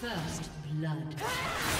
First blood.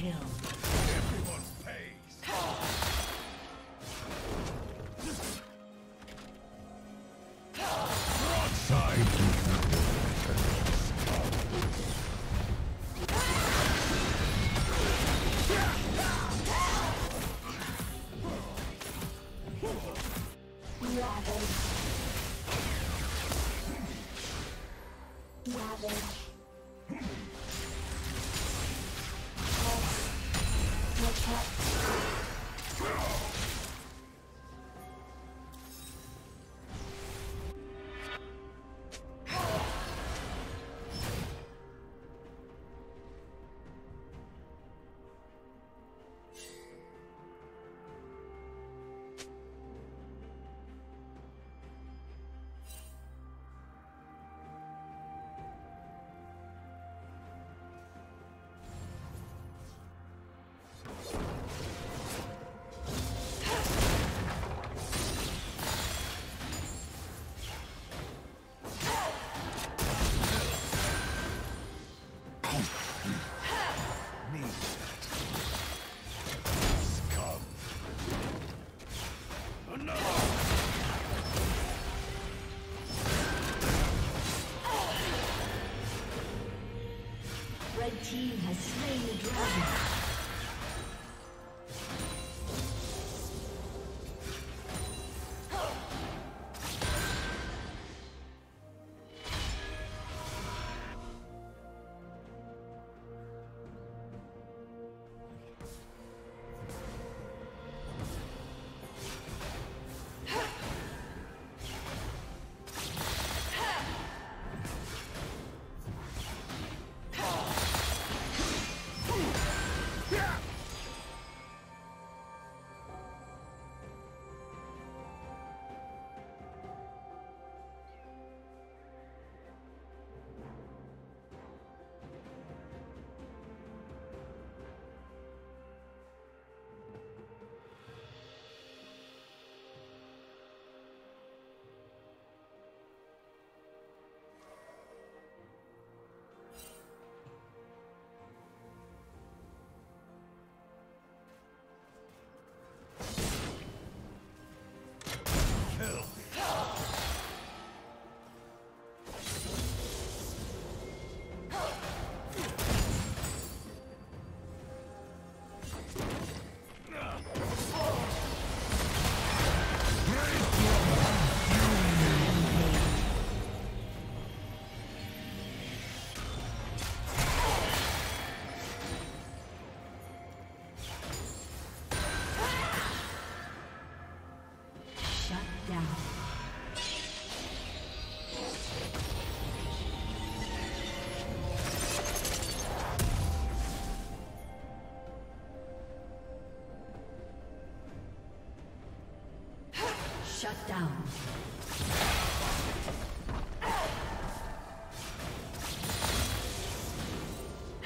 kill.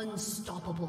Unstoppable.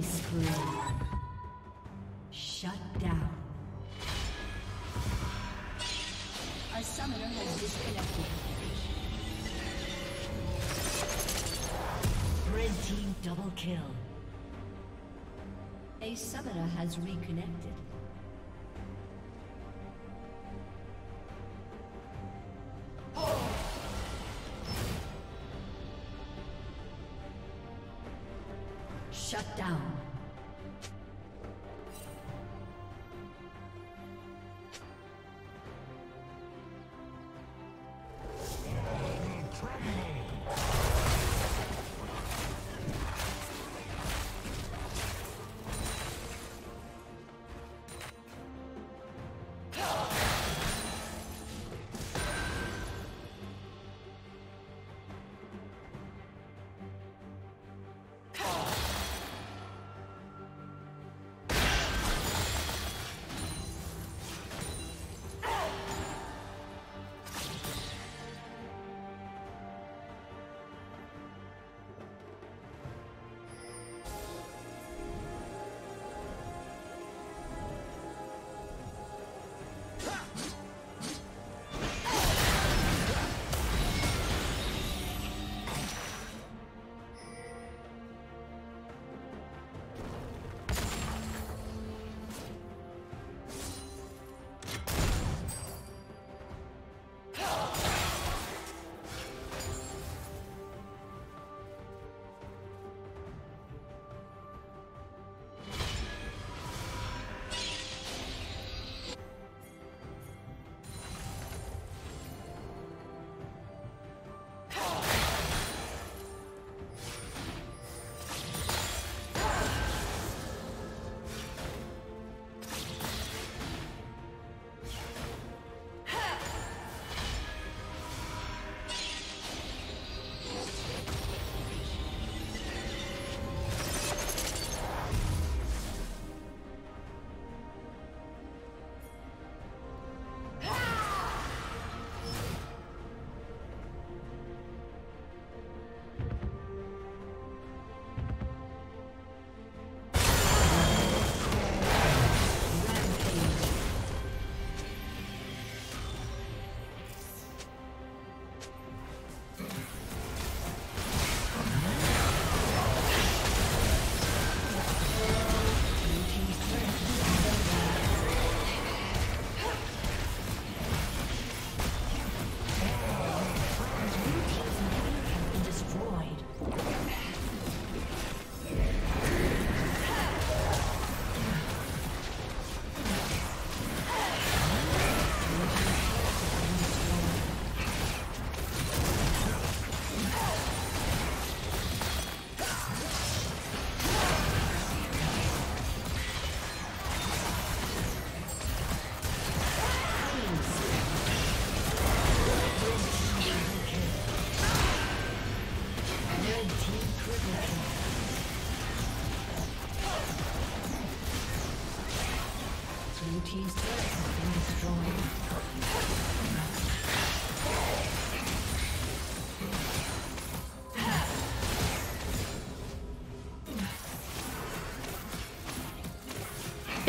Killing spree. Shut down. A summoner has disconnected. Red team double kill. A summoner has reconnected.